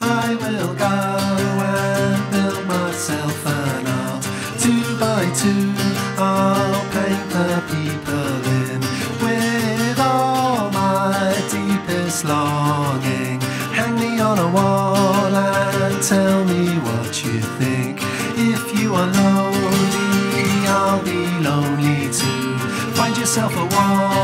I will go and build myself an art. Two by two, I'll paint the people in with all my deepest longing. Hang me on a wall and tell me what you think. If you are lonely, I'll be lonely too. Find yourself a wall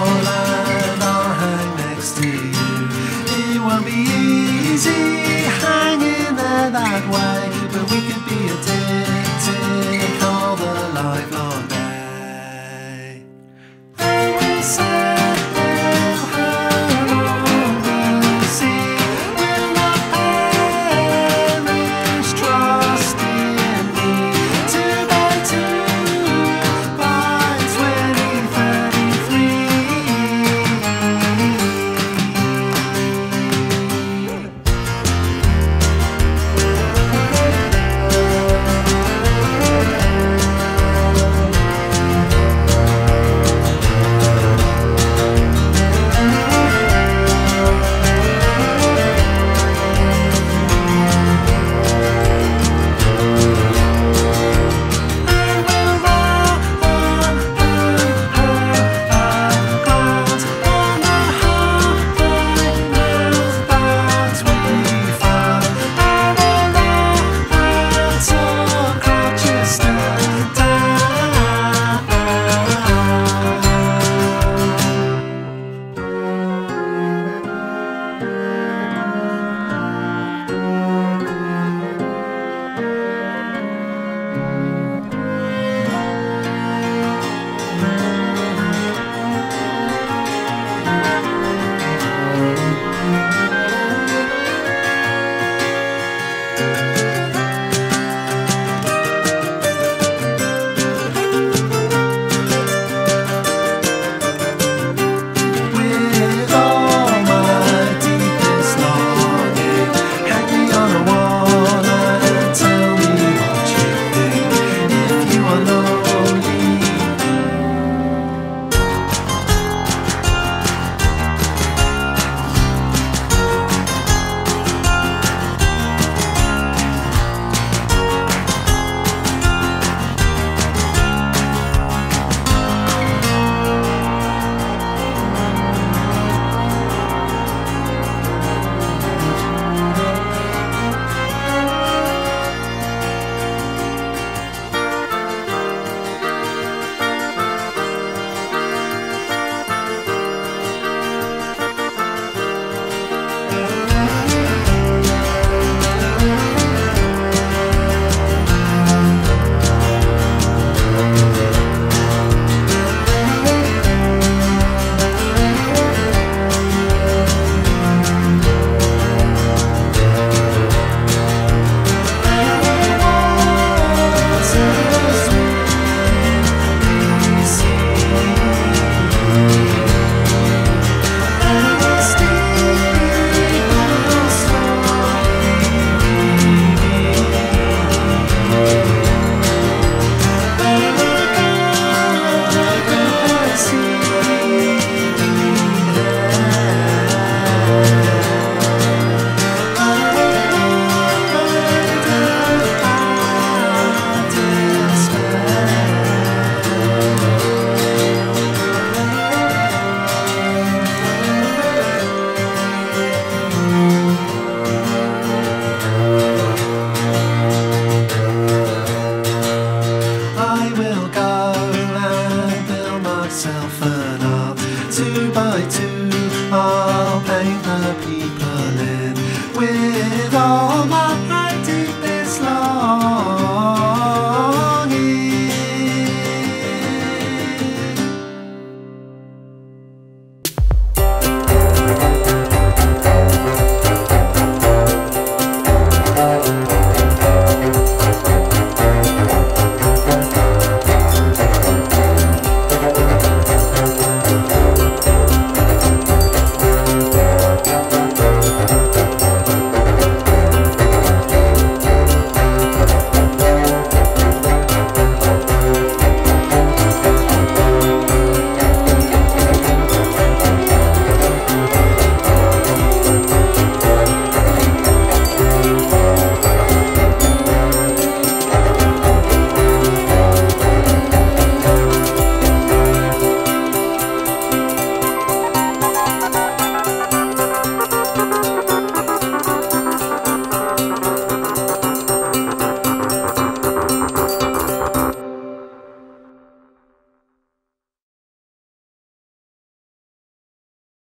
all